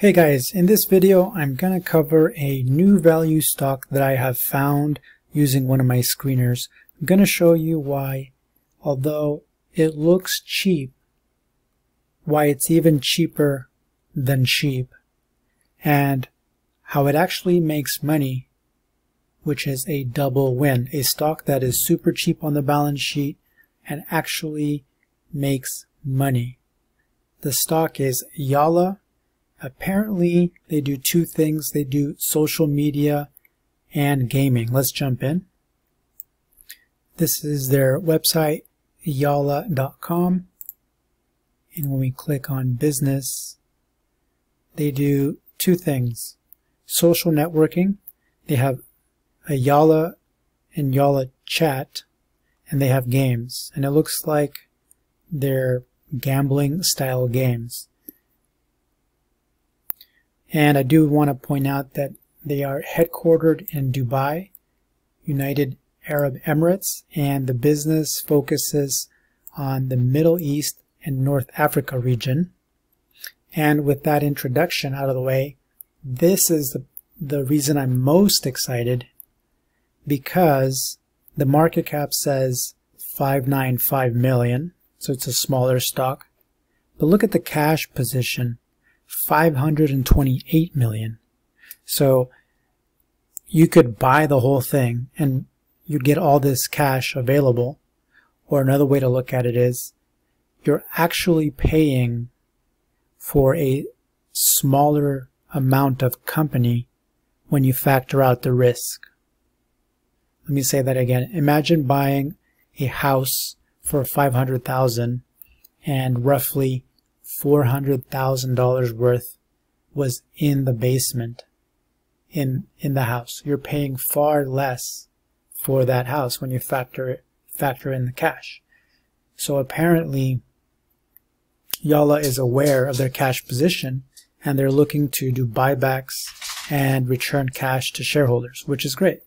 Hey guys, in this video I'm going to cover a new value stock that I have found using one of my screeners. I'm going to show you why, although it looks cheap, why it's even cheaper than cheap, and how it actually makes money, which is a double win. A stock that is super cheap on the balance sheet and actually makes money. The stock is Yalla Apparently, they do two things. They do social media and gaming. Let's jump in. This is their website, yalla.com. And when we click on business, they do two things. Social networking. They have a Yalla and Yalla chat, and they have games. And it looks like they're gambling style games. And I do want to point out that they are headquartered in Dubai, United Arab Emirates, and the business focuses on the Middle East and North Africa region. And with that introduction out of the way, this is the, the reason I'm most excited because the market cap says 595 million, so it's a smaller stock. But look at the cash position. 528 million. So you could buy the whole thing and you'd get all this cash available. Or another way to look at it is you're actually paying for a smaller amount of company when you factor out the risk. Let me say that again. Imagine buying a house for 500,000 and roughly $400,000 worth was in the basement in in the house. You're paying far less for that house when you factor factor in the cash. So apparently Yalla is aware of their cash position and they're looking to do buybacks and return cash to shareholders, which is great.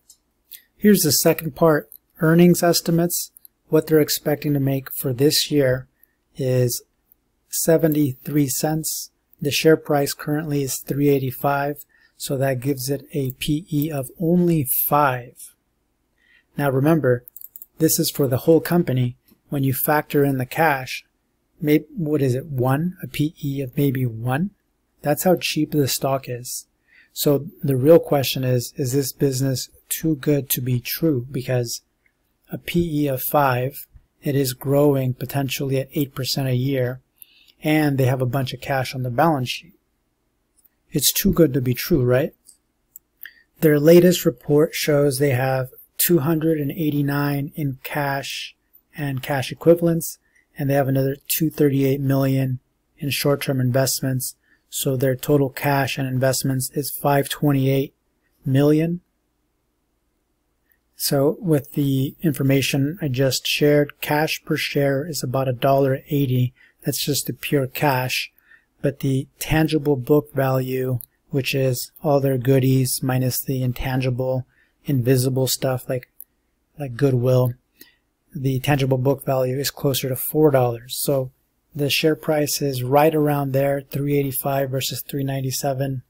Here's the second part, earnings estimates. What they're expecting to make for this year is 73 cents. The share price currently is 385, so that gives it a PE of only 5. Now remember, this is for the whole company. When you factor in the cash, maybe, what is it, 1? A PE of maybe 1? That's how cheap the stock is. So the real question is, is this business too good to be true? Because a PE of 5, it is growing potentially at 8% a year and they have a bunch of cash on the balance sheet. It's too good to be true, right? Their latest report shows they have 289 in cash and cash equivalents, and they have another 238 million in short-term investments. So their total cash and investments is 528 million. So with the information I just shared, cash per share is about a dollar eighty that's just the pure cash. But the tangible book value, which is all their goodies minus the intangible, invisible stuff like like goodwill, the tangible book value is closer to four dollars. So the share price is right around there, 385 versus 397.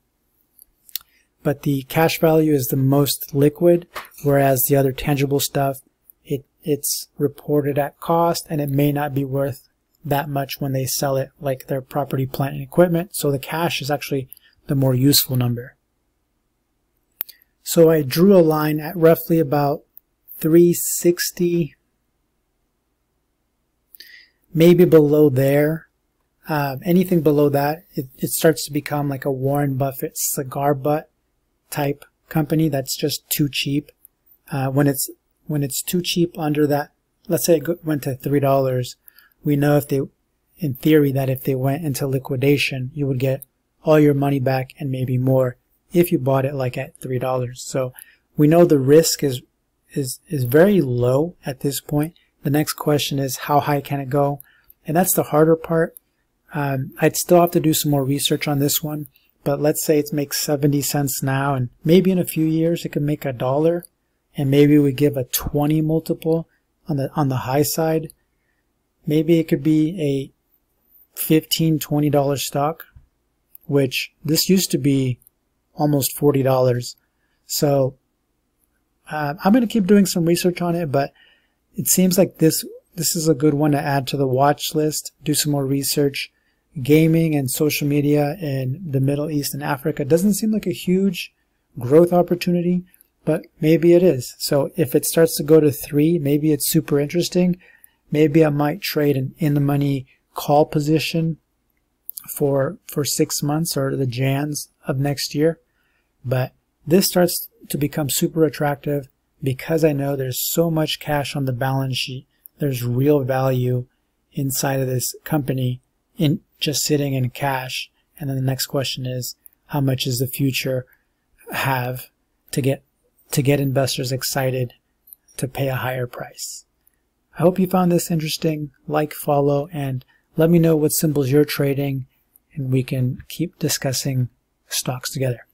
But the cash value is the most liquid, whereas the other tangible stuff, it, it's reported at cost and it may not be worth that much when they sell it, like their property, plant, and equipment. So the cash is actually the more useful number. So I drew a line at roughly about 360, maybe below there. Uh, anything below that, it, it starts to become like a Warren Buffett cigar butt type company that's just too cheap. Uh, when it's when it's too cheap under that, let's say it went to three dollars, we know if they, in theory, that if they went into liquidation, you would get all your money back and maybe more if you bought it like at three dollars. So we know the risk is is is very low at this point. The next question is how high can it go, and that's the harder part. Um, I'd still have to do some more research on this one, but let's say it makes 70 cents now, and maybe in a few years it could make a dollar, and maybe we give a 20 multiple on the on the high side. Maybe it could be a $15, $20 stock which this used to be almost $40. So uh, I'm going to keep doing some research on it, but it seems like this this is a good one to add to the watch list. Do some more research. Gaming and social media in the Middle East and Africa doesn't seem like a huge growth opportunity, but maybe it is. So if it starts to go to three, maybe it's super interesting. Maybe I might trade an in the money call position for for six months or the Jans of next year. But this starts to become super attractive because I know there's so much cash on the balance sheet. There's real value inside of this company in just sitting in cash. And then the next question is, how much does the future have to get to get investors excited to pay a higher price? I hope you found this interesting. Like, follow, and let me know what symbols you're trading, and we can keep discussing stocks together.